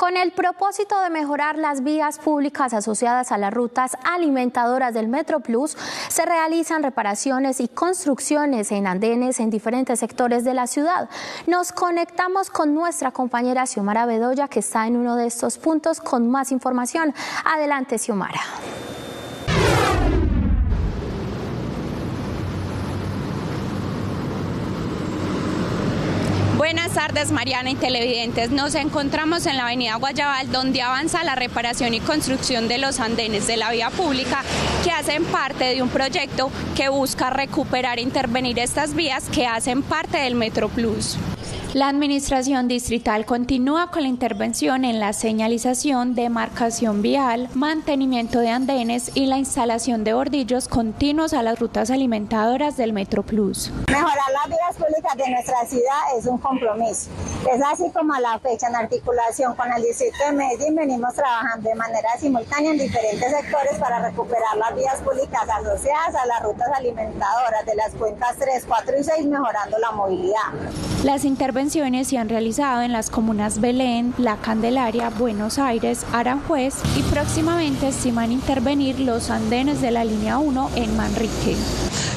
Con el propósito de mejorar las vías públicas asociadas a las rutas alimentadoras del Metro Plus, se realizan reparaciones y construcciones en andenes en diferentes sectores de la ciudad. Nos conectamos con nuestra compañera Xiomara Bedoya, que está en uno de estos puntos con más información. Adelante, Xiomara. Tardes Mariana y televidentes. Nos encontramos en la avenida Guayabal donde avanza la reparación y construcción de los andenes de la vía pública que hacen parte de un proyecto que busca recuperar e intervenir estas vías que hacen parte del Metro Plus. La Administración Distrital continúa con la intervención en la señalización, demarcación vial, mantenimiento de andenes y la instalación de bordillos continuos a las rutas alimentadoras del Metro Plus. Mejorar las vías públicas de nuestra ciudad es un compromiso. Es así como a la fecha, en articulación con el Distrito de Medellín, venimos trabajando de manera simultánea en diferentes sectores para recuperar las vías públicas asociadas a las rutas alimentadoras de las cuencas 3, 4 y 6, mejorando la movilidad. Las intervenciones se han realizado en las comunas Belén, La Candelaria, Buenos Aires, Aranjuez y próximamente estiman intervenir los andenes de la línea 1 en Manrique.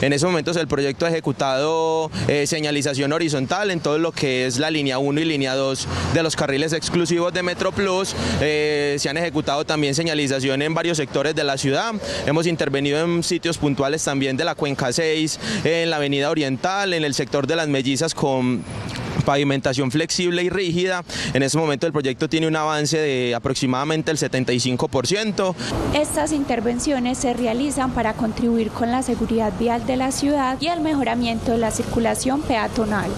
En esos momentos el proyecto ha ejecutado eh, señalización horizontal en todo lo que es la línea 1 y línea 2 de los carriles exclusivos de Metro Plus. Eh, se han ejecutado también señalización en varios sectores de la ciudad. Hemos intervenido en sitios puntuales también de la Cuenca 6, en la Avenida Oriental, en el sector de las Mellizas con pavimentación flexible y rígida. En este momento el proyecto tiene un avance de aproximadamente el 75%. Estas intervenciones se realizan para contribuir con la seguridad vial de la ciudad y el mejoramiento de la circulación peatonal.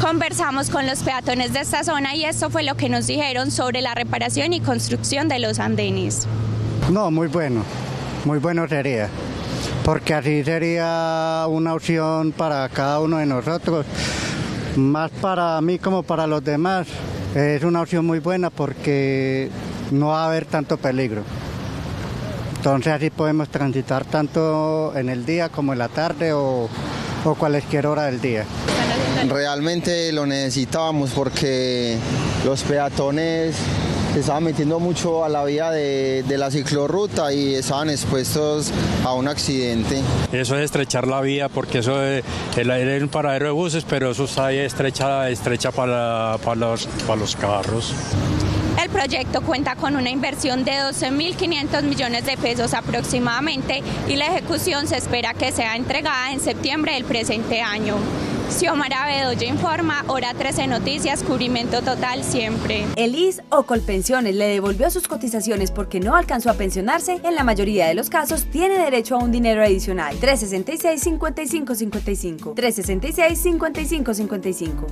Conversamos con los peatones de esta zona y esto fue lo que nos dijeron sobre la reparación y construcción de los andenes. No, muy bueno, muy bueno sería, porque así sería una opción para cada uno de nosotros más para mí como para los demás. Es una opción muy buena porque no va a haber tanto peligro. Entonces así podemos transitar tanto en el día como en la tarde o, o cualquier hora del día. Realmente lo necesitábamos porque los peatones se estaban metiendo mucho a la vía de, la ciclorruta y estaban expuestos a un accidente. Eso es estrechar la vía porque eso es, un paradero de buses, pero eso está ahí estrecha, estrecha para, para, los, para los carros. El proyecto cuenta con una inversión de 12.500 millones de pesos aproximadamente y la ejecución se espera que sea entregada en septiembre del presente año. Xiomara Bedoya informa, hora 13 Noticias, cubrimiento total siempre. El IS o Colpensiones le devolvió sus cotizaciones porque no alcanzó a pensionarse. En la mayoría de los casos tiene derecho a un dinero adicional. 366-5555. 366-5555.